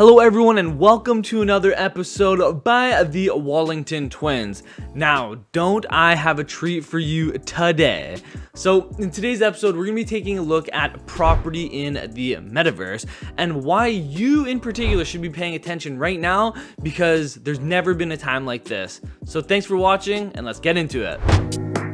Hello, everyone, and welcome to another episode by the Wallington Twins. Now, don't I have a treat for you today? So, in today's episode, we're gonna be taking a look at property in the metaverse and why you, in particular, should be paying attention right now because there's never been a time like this. So, thanks for watching, and let's get into it.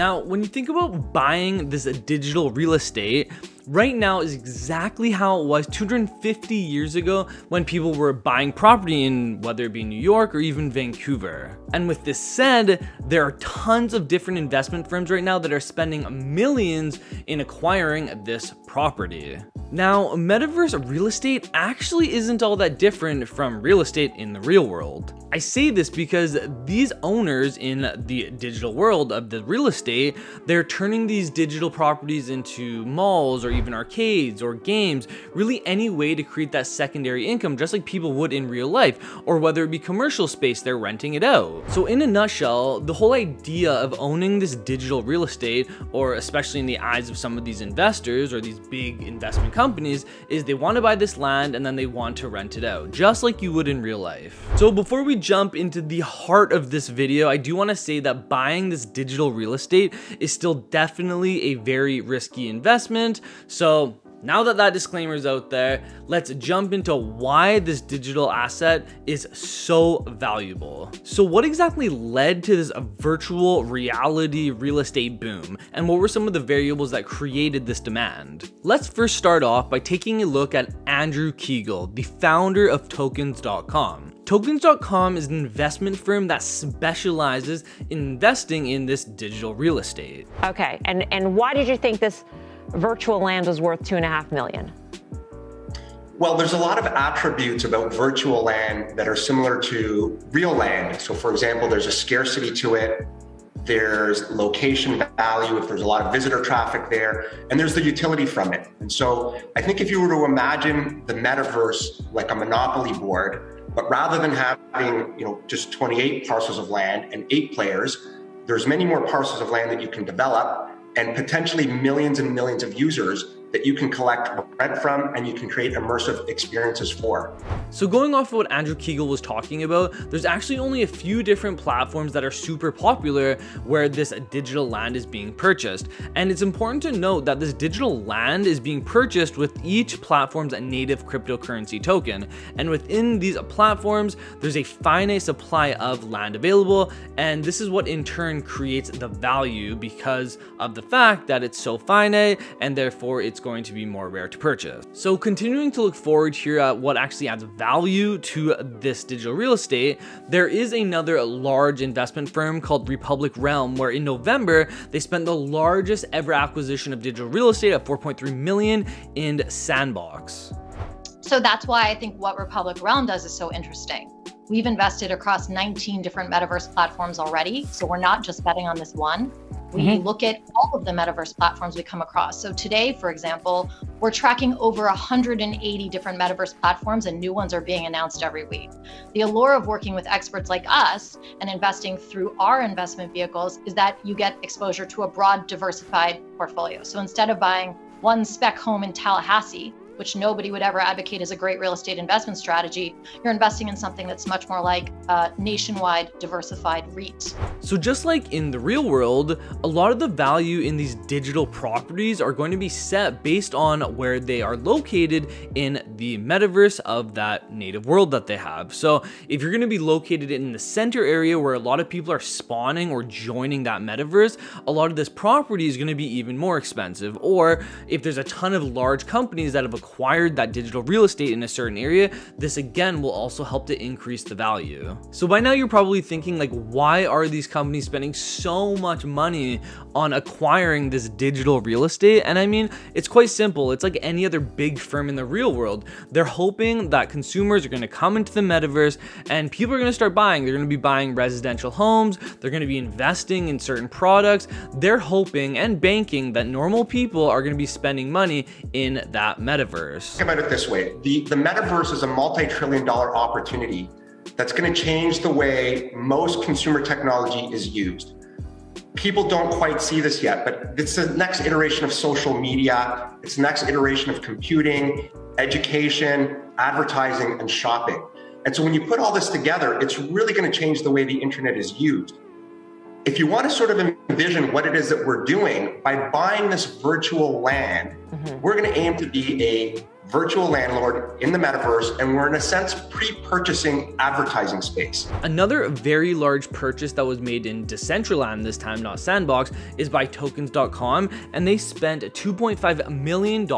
Now, when you think about buying this digital real estate, right now is exactly how it was 250 years ago when people were buying property in whether it be New York or even Vancouver. And with this said, there are tons of different investment firms right now that are spending millions in acquiring this property. Now, metaverse real estate actually isn't all that different from real estate in the real world. I say this because these owners in the digital world of the real estate, they're turning these digital properties into malls or even arcades or games, really any way to create that secondary income just like people would in real life, or whether it be commercial space, they're renting it out. So in a nutshell, the whole idea of owning this digital real estate, or especially in the eyes of some of these investors or these big investment companies, is they want to buy this land and then they want to rent it out, just like you would in real life. So before we jump into the heart of this video, I do want to say that buying this digital real estate is still definitely a very risky investment. So now that that disclaimer is out there, let's jump into why this digital asset is so valuable. So what exactly led to this virtual reality real estate boom? And what were some of the variables that created this demand? Let's first start off by taking a look at Andrew Kiguel, the founder of tokens.com. Tokens.com is an investment firm that specializes in investing in this digital real estate. Okay, and, and why did you think this virtual land was worth two and a half million? Well, there's a lot of attributes about virtual land that are similar to real land. So, for example, there's a scarcity to it, there's location value if there's a lot of visitor traffic there, and there's the utility from it. And so, I think if you were to imagine the metaverse like a monopoly board, but rather than having you know just 28 parcels of land and eight players, there's many more parcels of land that you can develop and potentially millions and millions of users that you can collect rent from and you can create immersive experiences for. So going off of what Andrew Kiguel was talking about, there's actually only a few different platforms that are super popular where this digital land is being purchased. And it's important to note that this digital land is being purchased with each platform's native cryptocurrency token. And within these platforms, there's a finite supply of land available. And this is what in turn creates the value because of the fact that it's so finite and therefore it's it's going to be more rare to purchase. So continuing to look forward here at what actually adds value to this digital real estate, there is another large investment firm called Republic Realm, where in November, they spent the largest ever acquisition of digital real estate at 4.3 million in Sandbox. So that's why I think what Republic Realm does is so interesting. We've invested across 19 different metaverse platforms already. So we're not just betting on this one. We mm-hmm. look at all of the metaverse platforms we come across. So today, for example, we're tracking over 180 different metaverse platforms and new ones are being announced every week. The allure of working with experts like us and investing through our investment vehicles is that you get exposure to a broad, diversified portfolio. So instead of buying one spec home in Tallahassee, which nobody would ever advocate as a great real estate investment strategy, you're investing in something that's much more like a nationwide diversified REIT. So just like in the real world, a lot of the value in these digital properties are going to be set based on where they are located in the metaverse of that native world that they have. So if you're going to be located in the center area where a lot of people are spawning or joining that metaverse, a lot of this property is going to be even more expensive. Or if there's a ton of large companies that have acquired that digital real estate in a certain area, this again will also help to increase the value. So by now you're probably thinking like, why are these companies spending so much money on acquiring this digital real estate? And I mean, it's quite simple. It's like any other big firm in the real world. They're hoping that consumers are going to come into the metaverse and people are going to start buying. They're going to be buying residential homes. They're going to be investing in certain products. They're hoping and banking that normal people are going to be spending money in that metaverse metaverse? Think about it this way the, the metaverse is a multi trillion dollar opportunity that's going to change the way most consumer technology is used. people don't quite see this yet, but it's the next iteration of social media. It's the next iteration of computing, education, advertising, and shopping. And so when you put all this together, it's really going to change the way the internet is used. If you want to sort of envision what it is that we're doing, by buying this virtual land, mm-hmm. we're going to aim to be a virtual landlord in the metaverse, and we're in a sense pre-purchasing advertising space. Another very large purchase that was made in Decentraland this time, not Sandbox, is by tokens.com, and they spent $2.5 million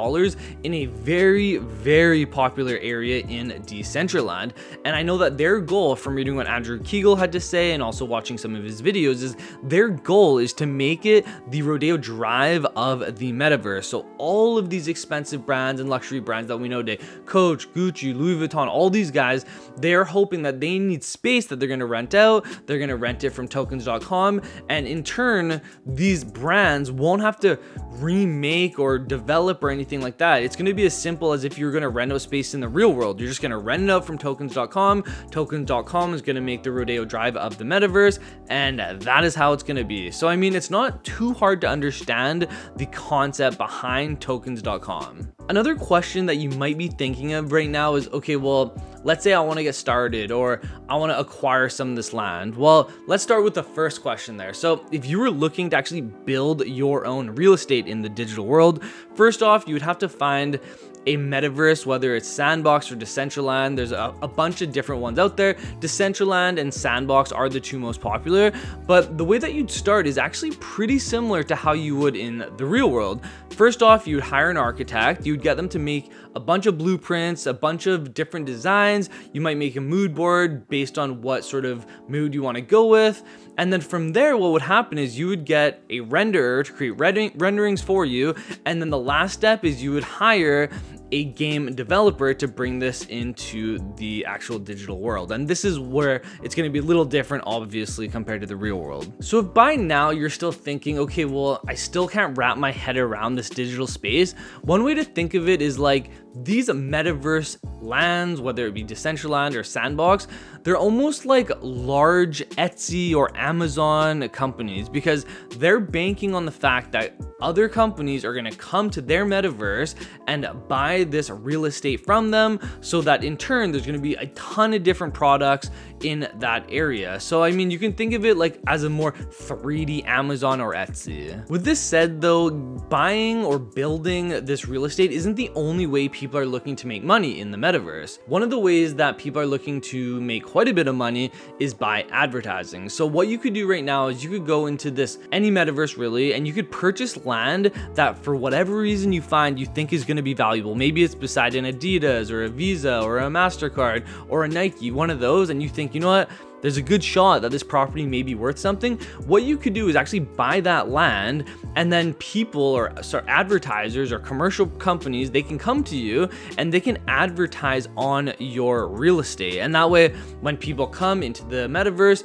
in a very, very popular area in Decentraland. And I know that their goal, from reading what Andrew Kiguel had to say and also watching some of his videos, is their goal is to make it the Rodeo Drive of the metaverse. So all of these expensive brands and luxury brands brands that we know today Coach, Gucci, Louis Vuitton, all these guys, they're hoping that they need space that they're to rent out. They're to rent it from tokens.com. And in turn, these brands won't have to remake or develop or anything like that. It's to be as simple as if you're to rent out space in the real world. You're just to rent it out from tokens.com. Tokens.com is to make the Rodeo Drive of the metaverse. And that is how it's to be. So, I mean, it's not too hard to understand the concept behind tokens.com. Another question that you might be thinking of right now is okay, well, let's say I want to get started or I want to acquire some of this land. Well, let's start with the first question there. So, if you were looking to actually build your own real estate in the digital world, first off, you would have to find a metaverse, whether it's Sandbox or Decentraland. There's a, a, bunch of different ones out there. Decentraland and Sandbox are the two most popular, but the way that you'd start is actually pretty similar to how you would in the real world. First off, you'd hire an architect, you'd get them to make a bunch of blueprints, a bunch of different designs. You might make a mood board based on what sort of mood you want to go with. And then from there, what would happen is you would get a renderer to create renderings for you. And then the last step is you would hire a game developer to bring this into the actual digital world. And this is where it's going to be a little different, obviously, compared to the real world. So if by now you're still thinking, okay, well, I still can't wrap my head around this digital space, one way to think of it is like these metaverse lands, whether it be Decentraland or Sandbox, they're almost like large Etsy or Amazon companies because they're banking on the fact that other companies are going to come to their metaverse and buy this real estate from them so that in turn there's going to be a ton of different products in that area. So I mean, you can think of it like as a more 3D Amazon or Etsy. With this said though, buying or building this real estate isn't the only way people are looking to make money in the metaverse. One of the ways that people are looking to make quite a bit of money is by advertising. So what you could do right now is you could go into this any metaverse really and you could purchase land that for whatever reason you find you think is going to be valuable. Maybe it's beside an Adidas or a Visa or a MasterCard or a Nike, one of those and you think, you know what? There's a good shot that this property may be worth something, what you could do is actually buy that land and then people or sorry, advertisers or commercial companies, they can come to you and they can advertise on your real estate. And that way, when people come into the metaverse,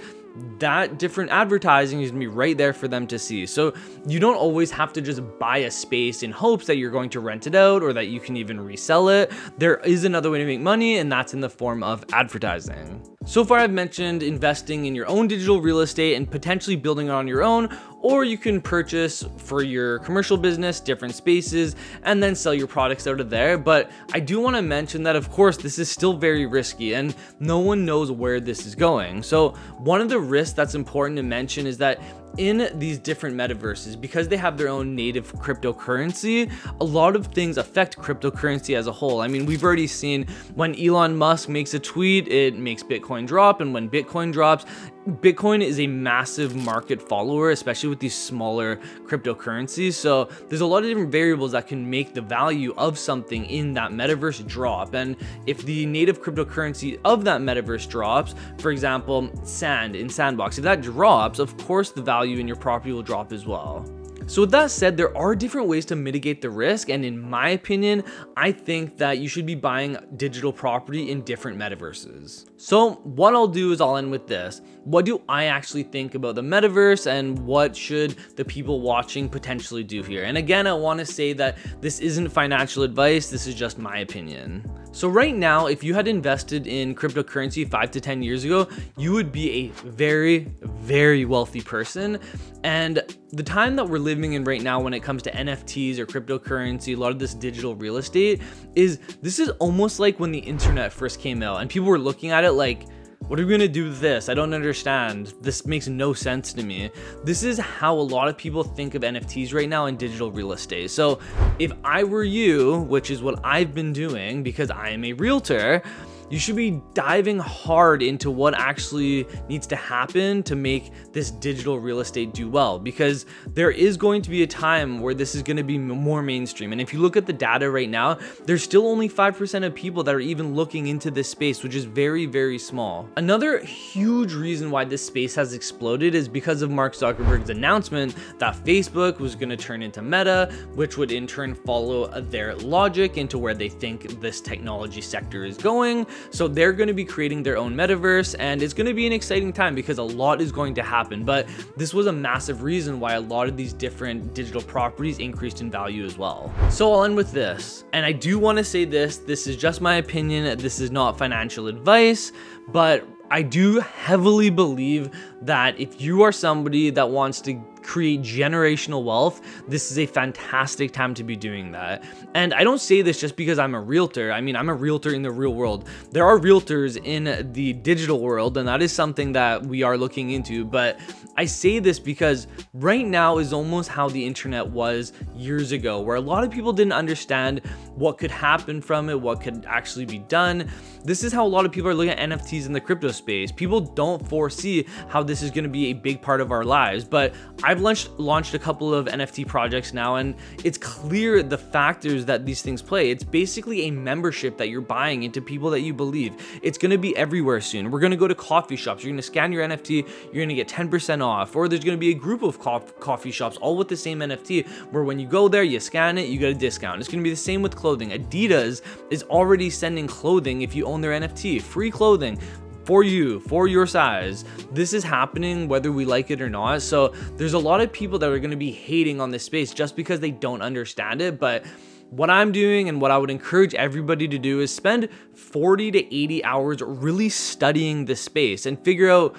that different advertising is gonna be right there for them to see. So you don't always have to just buy a space in hopes that you're going to rent it out or that you can even resell it. There is another way to make money, and that's in the form of advertising. So far, I've mentioned investing in your own digital real estate and potentially building it on your own, or you can purchase for your commercial business different spaces and then sell your products out of there. But I do want to mention that, of course, this is still very risky and no one knows where this is going. So, one of the risks that's important to mention is that in these different metaverses, because they have their own native cryptocurrency, a lot of things affect cryptocurrency as a whole. I mean, we've already seen when Elon Musk makes a tweet, it makes Bitcoin drop, and when Bitcoin drops, Bitcoin is a massive market follower, especially with these smaller cryptocurrencies. So there's a lot of different variables that can make the value of something in that metaverse drop. And if the native cryptocurrency of that metaverse drops, for example, sand in Sandbox, if that drops, of course the value in your property will drop as well. So with that said, there are different ways to mitigate the risk. And in my opinion, I think that you should be buying digital property in different metaverses. So what I'll do is I'll end with this. What do I actually think about the metaverse and what should the people watching potentially do here? And again, I wanna say that this isn't financial advice, this is just my opinion. So right now, if you had invested in cryptocurrency five to 10 years ago, you would be a very, very wealthy person. And the time that we're living in right now when it comes to NFTs or cryptocurrency, a lot of this digital real estate is this is almost like when the internet first came out and people were looking at it like, what are we gonna do with this? I don't understand. This makes no sense to me. This is how a lot of people think of NFTs right now in digital real estate. So if I were you, which is what I've been doing because I am a realtor, you should be diving hard into what actually needs to happen to make this digital real estate do well because there is going to be a time where this is going to be more mainstream. And if you look at the data right now, there's still only 5% of people that are even looking into this space, which is very, very small. Another huge reason why this space has exploded is because of Mark Zuckerberg's announcement that Facebook was going to turn into Meta, which would in turn follow their logic into where they think this technology sector is going. So they're going to be creating their own metaverse and it's going to be an exciting time because a lot is going to happen. But this was a massive reason why a lot of these different digital properties increased in value as well. So I'll end with this. And I do want to say this, this is just my opinion. This is not financial advice, but I do heavily believe that if you are somebody that wants to create generational wealth, this is a fantastic time to be doing that. And I don't say this just because I'm a realtor. I mean, I'm a realtor in the real world. There are realtors in the digital world, and that is something that we are looking into. But I say this because right now is almost how the internet was years ago, where a lot of people didn't understand what could happen from it, what could actually be done. This is how a lot of people are looking at NFTs in the crypto space. People don't foresee how this is going to be a big part of our lives, but I've launched launched a couple of NFT projects now, and it's clear the factors that these things play. It's basically a membership that you're buying into people that you believe. It's to be everywhere soon. We're going to go to coffee shops. You're to scan your NFT. You're going to get 10% off, or there's going to be a group of co coffee shops all with the same NFT, where when you go there, you scan it, you get a discount. It's going to be the same with clothing. Adidas is already sending clothing if you own their NFT, free clothing for you, for your size. This is happening whether we like it or not. So there's a lot of people that are going to be hating on this space just because they don't understand it. But what I'm doing and what I would encourage everybody to do is spend 40 to 80 hours really studying this space and figure out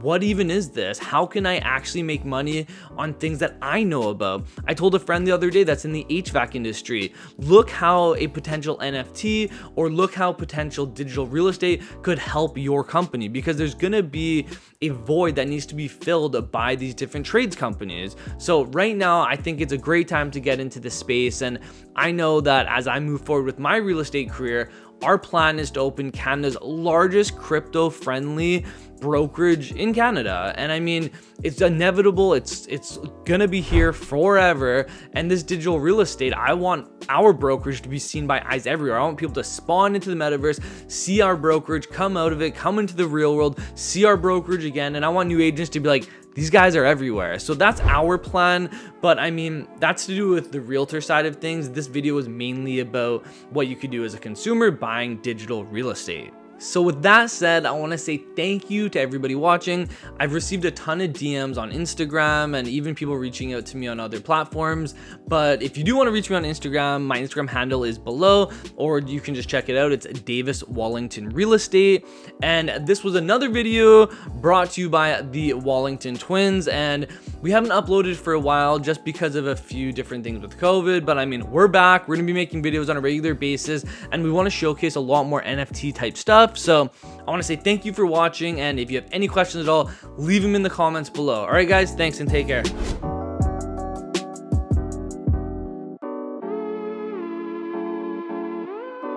what even is this? How can I actually make money on things that I know about? I told a friend the other day that's in the HVAC industry. Look how a potential NFT or look how potential digital real estate could help your company because there's gonna be a void that needs to be filled by these different trades companies. So, right now, I think it's a great time to get into this space. And I know that as I move forward with my real estate career, our plan is to open Canada's largest crypto friendly brokerage in Canada. And I mean, it's inevitable. It's it's going to be here forever. And this digital real estate, I want our brokerage to be seen by eyes everywhere. I want people to spawn into the metaverse, see our brokerage, come out of it, come into the real world, see our brokerage again, and I want new agents to be like these guys are everywhere. So that's our plan. But I mean, that's to do with the realtor side of things. This video is mainly about what you could do as a consumer buying digital real estate. So with that said, I want to say thank you to everybody watching. I've received a ton of DMs on Instagram and even people reaching out to me on other platforms. But if you do want to reach me on Instagram, my Instagram handle is below, or you can just check it out. It's Davis Wallington Real Estate. And this was another video brought to you by the Wallington Twins. And we haven't uploaded for a while just because of a few different things with COVID. But I mean, we're back. We're to be making videos on a regular basis. And we want to showcase a lot more NFT type stuff So I want to say thank you for watching. And if you have any questions at all, leave them in the comments below. All right, guys, thanks and take care.